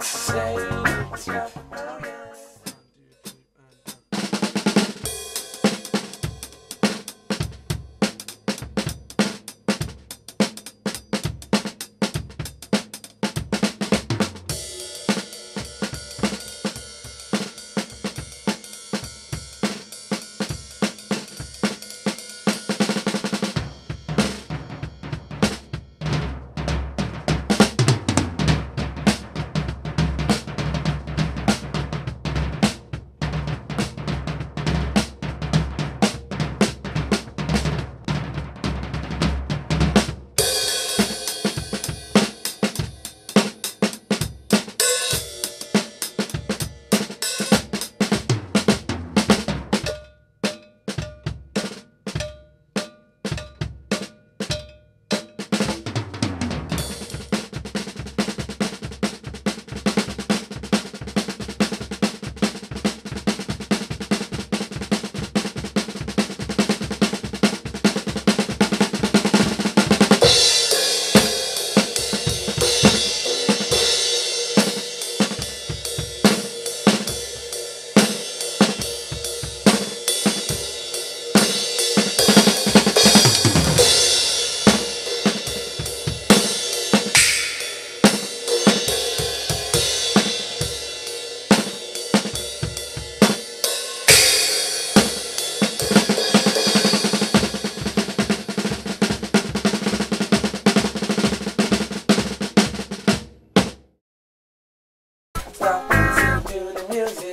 Say it's. Stop rock, to rock, the music.